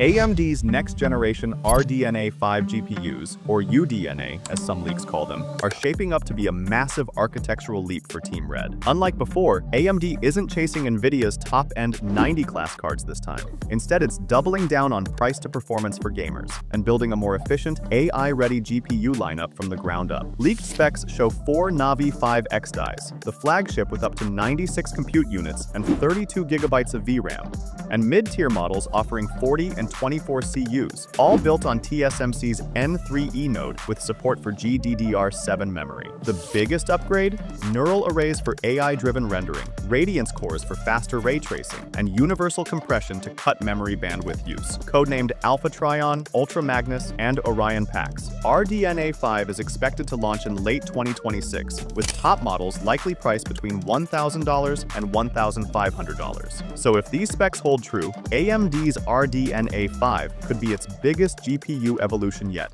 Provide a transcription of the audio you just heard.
AMD's next-generation RDNA 5 GPUs, or UDNA as some leaks call them, are shaping up to be a massive architectural leap for Team Red. Unlike before, AMD isn't chasing NVIDIA's top-end 90-class cards this time. Instead, it's doubling down on price to performance for gamers and building a more efficient, AI-ready GPU lineup from the ground up. Leaked specs show four Navi 5X dies, the flagship with up to 96 compute units and 32 gigabytes of VRAM, and mid-tier models offering 40 and 24 CUs, all built on TSMC's N3E node with support for GDDR7 memory. The biggest upgrade? Neural arrays for AI-driven rendering, Radiance cores for faster ray tracing, and universal compression to cut memory bandwidth use. Codenamed Alpha Trion, Ultra Magnus, and Orion Pax, RDNA 5 is expected to launch in late 2026, with top models likely priced between $1,000 and $1,500. So if these specs hold true, AMD's RDNA 5 could be its biggest GPU evolution yet.